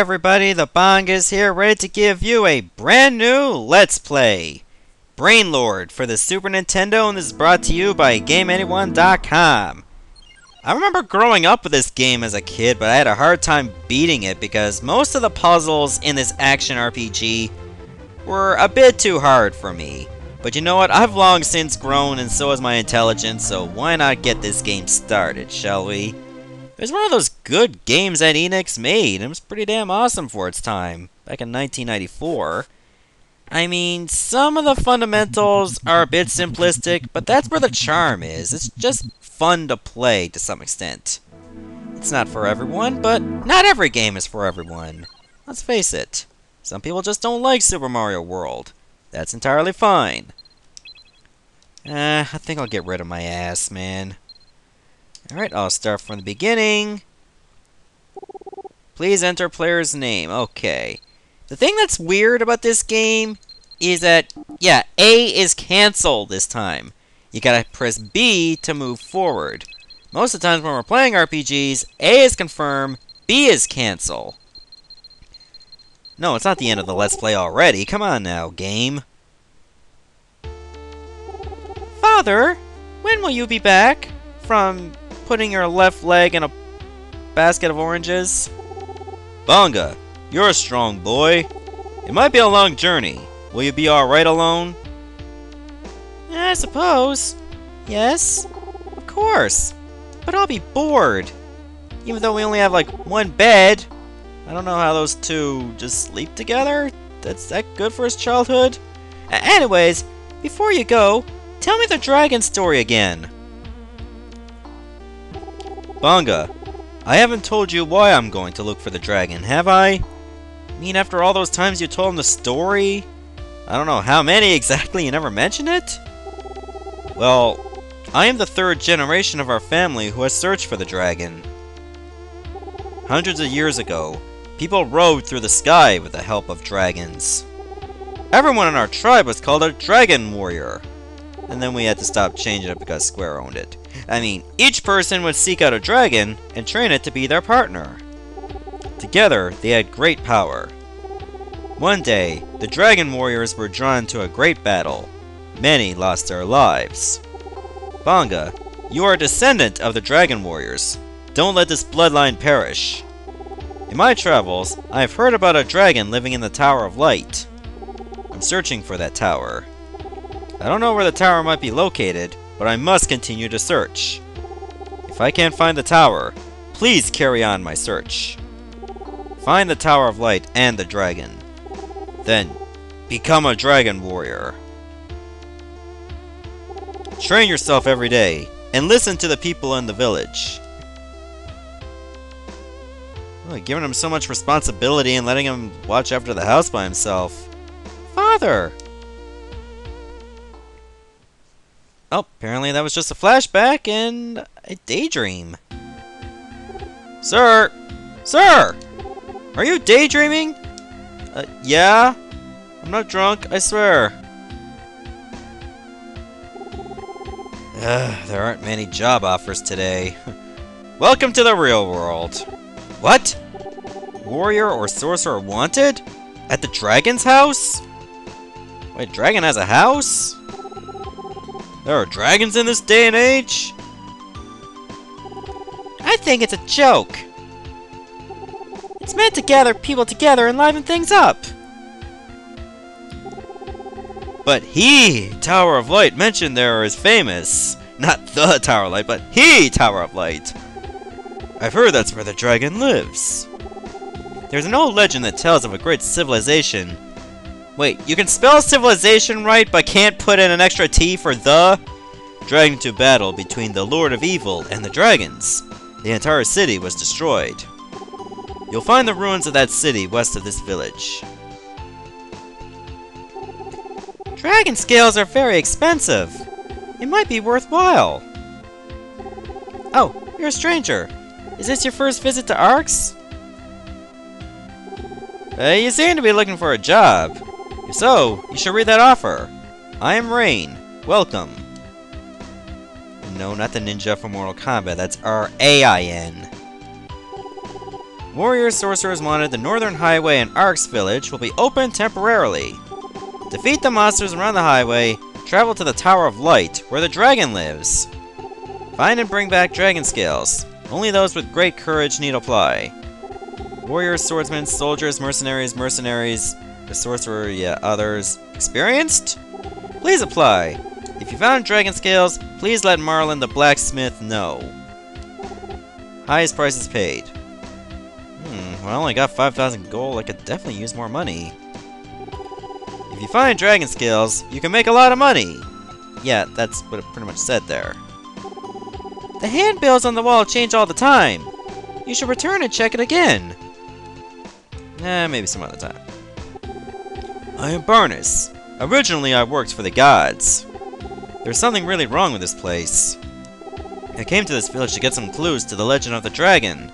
everybody, the Bong is here ready to give you a brand new Let's Play. Brainlord for the Super Nintendo and this is brought to you by GameAnyone.com. I remember growing up with this game as a kid, but I had a hard time beating it because most of the puzzles in this action RPG were a bit too hard for me. But you know what, I've long since grown and so has my intelligence, so why not get this game started, shall we? It was one of those good games that Enix made. It was pretty damn awesome for its time, back in 1994. I mean, some of the fundamentals are a bit simplistic, but that's where the charm is. It's just fun to play to some extent. It's not for everyone, but not every game is for everyone. Let's face it. Some people just don't like Super Mario World. That's entirely fine. Uh, I think I'll get rid of my ass, man. Alright, I'll start from the beginning. Please enter player's name. Okay. The thing that's weird about this game is that, yeah, A is cancel this time. You gotta press B to move forward. Most of the times when we're playing RPGs, A is confirm, B is cancel. No, it's not the end of the Let's Play already. Come on now, game. Father, when will you be back? From putting your left leg in a basket of oranges? Bangaa, you're a strong boy. It might be a long journey. Will you be alright alone? Eh, I suppose. Yes, of course. But I'll be bored. Even though we only have like one bed. I don't know how those two just sleep together. That's that good for his childhood? Anyways, before you go, tell me the dragon story again. Bangaa, I haven't told you why I'm going to look for the dragon, have I? I mean, after all those times you told him the story? I don't know how many exactly, you never mentioned it? Well, I am the third generation of our family who has searched for the dragon. Hundreds of years ago, people rode through the sky with the help of dragons. Everyone in our tribe was called a dragon warrior. And then we had to stop changing it because Square owned it. I mean, each person would seek out a dragon and train it to be their partner. Together, they had great power. One day, the dragon warriors were drawn to a great battle. Many lost their lives. Bangaa, you are a descendant of the dragon warriors. Don't let this bloodline perish. In my travels, I have heard about a dragon living in the Tower of Light. I'm searching for that tower. I don't know where the tower might be located, but I must continue to search. If I can't find the tower, please carry on my search. Find the Tower of Light and the dragon. Then, become a dragon warrior. Train yourself every day, and listen to the people in the village. Really, giving him so much responsibility and letting him watch after the house by himself. Father! Apparently that was just a flashback and a daydream. Sir! Sir! Are you daydreaming? Uh, yeah? I'm not drunk, I swear. Ugh, there aren't many job offers today. Welcome to the real world. What? Warrior or sorcerer wanted? At the dragon's house? Wait, dragon has a house? There are dragons in this day and age? I think it's a joke. It's meant to gather people together and liven things up. But he, Tower of Light, mentioned there is famous. Not the Tower of Light, but he, Tower of Light. I've heard that's where the dragon lives. There's an old legend that tells of a great civilization Wait, you can spell civilization right, but can't put in an extra T for the? Dragged into battle between the Lord of Evil and the dragons. The entire city was destroyed. You'll find the ruins of that city west of this village. Dragon scales are very expensive. It might be worthwhile. Oh, you're a stranger. Is this your first visit to Arx? Uh, you seem to be looking for a job. If so, you should read that offer. I am Rain. Welcome. No, not the ninja from Mortal Kombat. That's R-A-I-N. Warrior Sorcerers wanted the Northern Highway and Arx Village will be open temporarily. Defeat the monsters around the highway, travel to the Tower of Light, where the dragon lives. Find and bring back dragon scales. Only those with great courage need apply. Warriors, swordsmen, soldiers, mercenaries, mercenaries, the sorcerer, yet others. Experienced? Please apply. If you found dragon scales, please let Marlin the blacksmith know. Highest prices paid. Hmm, well, I only got 5,000 gold. I could definitely use more money. If you find dragon scales, you can make a lot of money. Yeah, that's what it pretty much said there. The handbills on the wall change all the time. You should return and check it again. Eh, maybe some other time. I am Barnes. Originally, I worked for the gods. There's something really wrong with this place. I came to this village to get some clues to the legend of the dragon.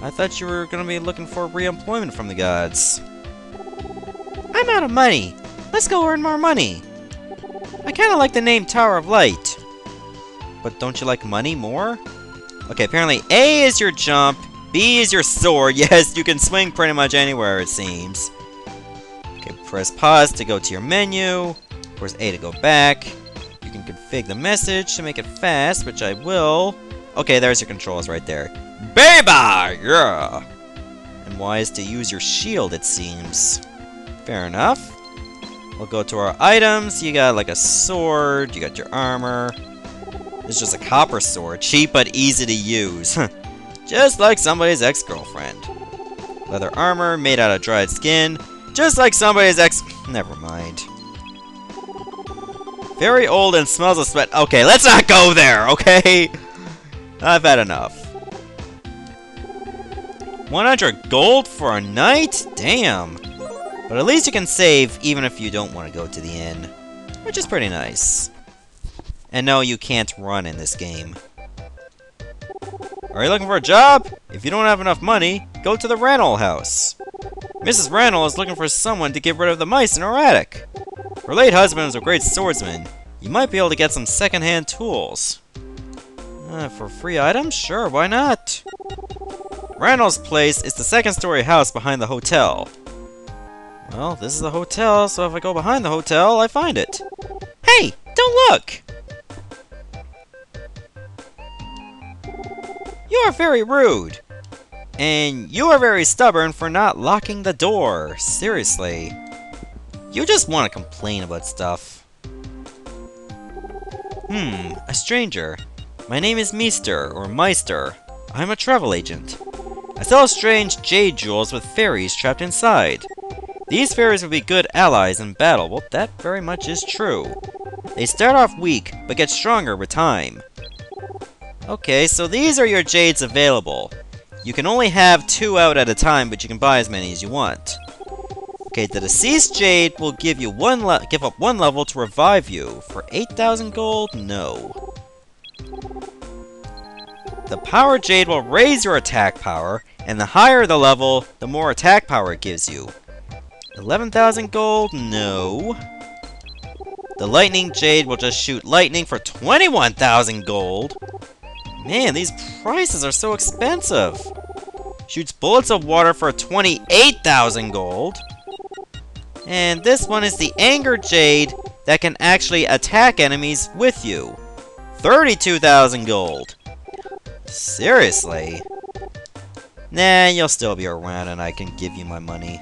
I thought you were gonna be looking for re-employment from the gods. I'm out of money. Let's go earn more money. I kinda like the name Tower of Light. But don't you like money more? Okay, apparently A is your jump, B is your sword. Yes, you can swing pretty much anywhere, it seems. Press pause to go to your menu. Press A to go back. You can config the message to make it fast, which I will. Okay, there's your controls right there. Baby! Yeah! And Y is to use your shield, it seems. Fair enough. We'll go to our items. You got like a sword, you got your armor. It's just a copper sword, cheap but easy to use. just like somebody's ex-girlfriend. Leather armor made out of dried skin, just like somebody's ex- Never mind. Very old and smells of sweat. Okay, let's not go there, okay? I've had enough. 100 gold for a night? Damn. But at least you can save even if you don't want to go to the inn. Which is pretty nice. And no, you can't run in this game. Are you looking for a job? If you don't have enough money, go to the Rannall house. Mrs. Rannall is looking for someone to get rid of the mice in her attic. Her late husband was a great swordsman. You might be able to get some second-hand tools. Uh, for free items? Sure, why not? Rannall's place is the second-story house behind the hotel. Well, this is the hotel, so if I go behind the hotel, I find it. Hey! Don't look! You are very rude. And you are very stubborn for not locking the door. Seriously. You just want to complain about stuff. Hmm, a stranger. My name is Meester, or Meister. I'm a travel agent. I sell strange jade jewels with fairies trapped inside. These fairies will be good allies in battle. Well, that very much is true. They start off weak, but get stronger with time. Okay, so these are your jades available. You can only have two out at a time, but you can buy as many as you want. Okay, the deceased jade will give you one give up one level to revive you. For 8,000 gold, no. The power jade will raise your attack power, and the higher the level, the more attack power it gives you. 11,000 gold, no. The lightning jade will just shoot lightning for 21,000 gold. Man, these prices are so expensive. Shoots bullets of water for 28,000 gold. And this one is the Anger Jade that can actually attack enemies with you. 32,000 gold. Seriously? Nah, you'll still be around and I can give you my money.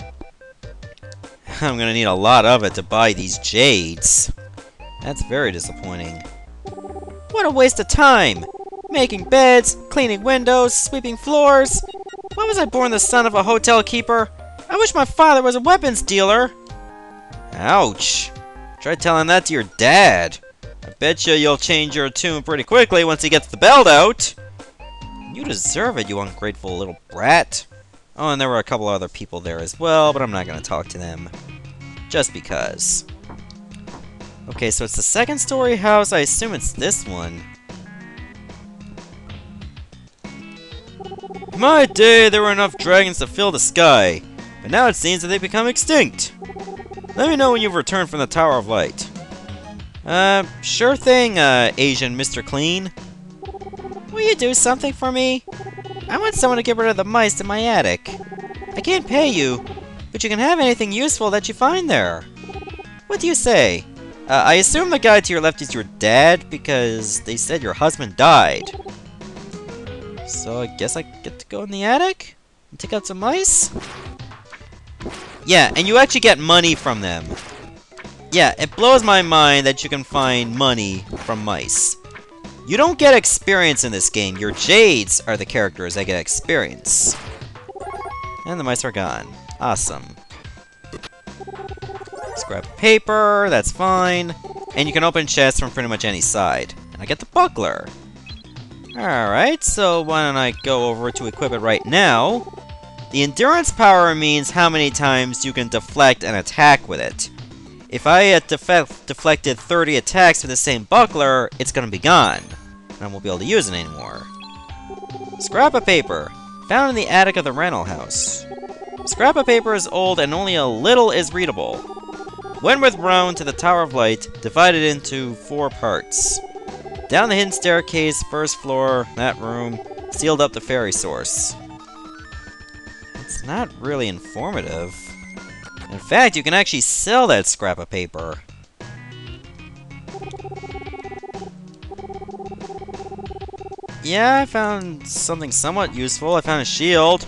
I'm gonna need a lot of it to buy these jades. That's very disappointing. What a waste of time! Making beds, cleaning windows, sweeping floors. Why was I born the son of a hotel keeper? I wish my father was a weapons dealer. Ouch. Try telling that to your dad. I bet you you'll change your tune pretty quickly once he gets the belt out. You deserve it, you ungrateful little brat. Oh, and there were a couple other people there as well, but I'm not going to talk to them. Just because. Okay, so it's the second story house. I assume it's this one. My day, there were enough dragons to fill the sky, but now it seems that they've become extinct. Let me know when you've returned from the Tower of Light. Uh, sure thing, uh, Asian Mr. Clean. Will you do something for me? I want someone to get rid of the mice in my attic. I can't pay you, but you can have anything useful that you find there. What do you say? Uh, I assume the guy to your left is your dad, because they said your husband died. So I guess I get to go in the attic? And take out some mice? Yeah, and you actually get money from them. Yeah, it blows my mind that you can find money from mice. You don't get experience in this game. Your Jades are the characters that get experience. And the mice are gone. Awesome. Scrap paper, that's fine. And you can open chests from pretty much any side. And I get the buckler. Alright, so why don't I go over to equip it right now. The endurance power means how many times you can deflect an attack with it. If I had def deflected 30 attacks with the same buckler, it's gonna be gone. And I won't be able to use it anymore. Scrap of paper. Found in the attic of the rental house. Scrap of paper is old and only a little is readable. Wentworth Brown to the Tower of Light, divided into four parts. Down the hidden staircase, first floor, that room, sealed up the fairy source. It's not really informative. In fact, you can actually sell that scrap of paper. Yeah, I found something somewhat useful. I found a shield.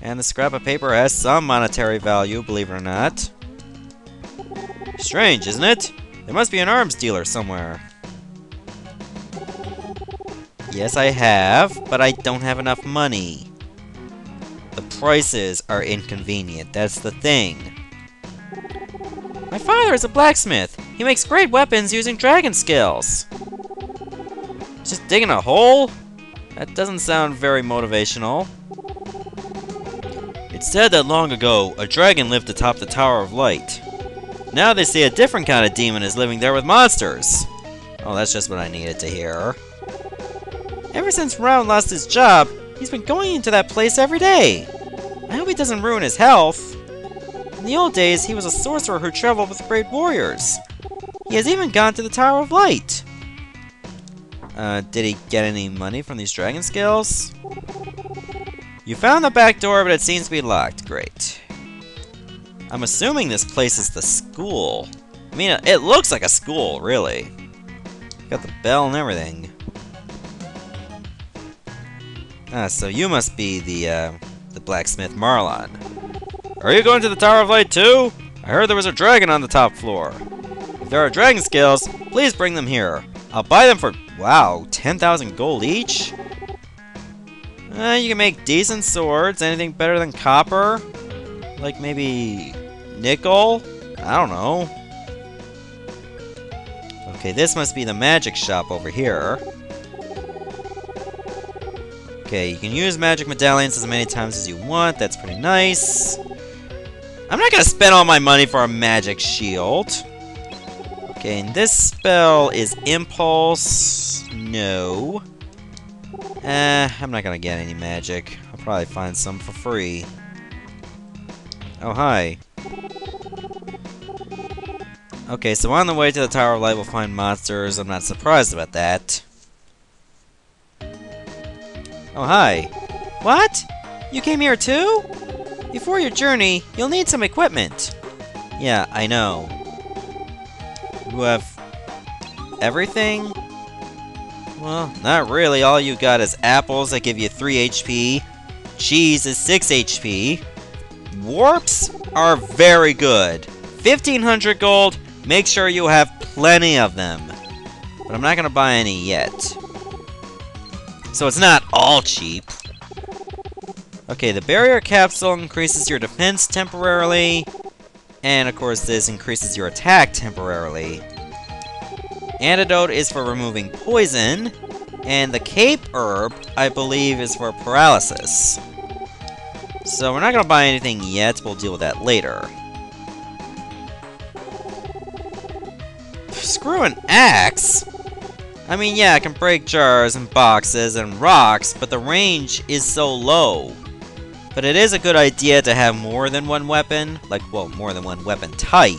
And the scrap of paper has some monetary value, believe it or not. Strange, isn't it? There must be an arms dealer somewhere. Yes, I have, but I don't have enough money. The prices are inconvenient, that's the thing. My father is a blacksmith. He makes great weapons using dragon skills. Just digging a hole? That doesn't sound very motivational. It's said that long ago, a dragon lived atop the Tower of Light. Now they say a different kind of demon is living there with monsters. Oh, that's just what I needed to hear. Ever since Round lost his job, he's been going into that place every day. I hope he doesn't ruin his health. In the old days, he was a sorcerer who traveled with great warriors. He has even gone to the Tower of Light. Uh, did he get any money from these dragon scales? You found the back door, but it seems to be locked. Great. I'm assuming this place is the school. I mean, it looks like a school, really. Got the bell and everything. Ah, so you must be the, uh, the blacksmith Marlon. Are you going to the Tower of Light too? I heard there was a dragon on the top floor. If there are dragon scales, please bring them here. I'll buy them for, wow, 10,000 gold each? Uh, you can make decent swords. Anything better than copper? Like maybe nickel? I don't know. Okay, this must be the magic shop over here. Okay, you can use magic medallions as many times as you want. That's pretty nice. I'm not gonna spend all my money for a magic shield. Okay, and this spell is Impulse. No. Eh, I'm not gonna get any magic. I'll probably find some for free. Oh, hi. Okay, so on the way to the Tower of Light we'll find monsters. I'm not surprised about that. Oh, hi. What? You came here too? Before your journey, you'll need some equipment. Yeah, I know. You have... everything? Well, not really. All you got is apples that give you 3 HP. Cheese is 6 HP. Warps are very good. 1500 gold, make sure you have plenty of them. But I'm not to buy any yet. So it's not all cheap. Okay, the barrier capsule increases your defense temporarily. And of course this increases your attack temporarily. Antidote is for removing poison. And the cape herb, I believe, is for paralysis. So we're not going to buy anything yet, we'll deal with that later. Screw an axe! I mean, yeah, I can break jars and boxes and rocks, but the range is so low. But it is a good idea to have more than one weapon. Like, well, more than one weapon type.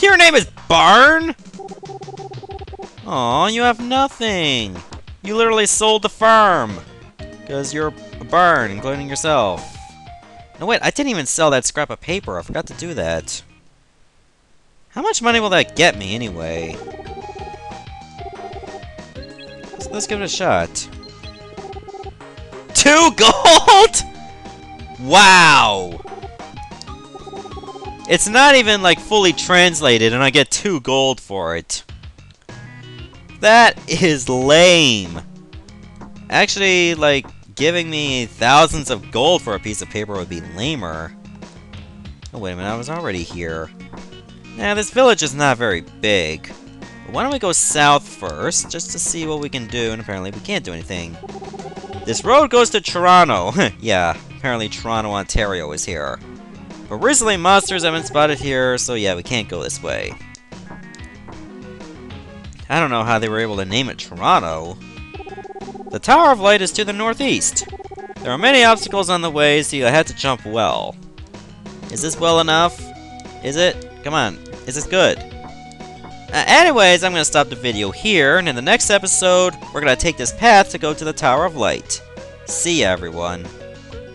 Your name is Barn? Aw, you have nothing. You literally sold the farm! Because you're a barn, including yourself. No, wait, I didn't even sell that scrap of paper. I forgot to do that. How much money will that get me, anyway? So let's give it a shot. Two gold?! Wow! It's not even, like, fully translated, and I get two gold for it. That is lame. Actually, like, giving me thousands of gold for a piece of paper would be lamer. Oh, wait a minute, I was already here. Now, this village is not very big. Why don't we go south first, just to see what we can do, and apparently we can't do anything. This road goes to Toronto. yeah, apparently Toronto, Ontario is here. But recently monsters have been spotted here, so yeah, we can't go this way. I don't know how they were able to name it Toronto. The Tower of Light is to the northeast. There are many obstacles on the way, so you had to jump well. Is this well enough? Is it? Come on. Is this good? Uh, anyways, I'm going to stop the video here, and in the next episode, we're going to take this path to go to the Tower of Light. See ya, everyone.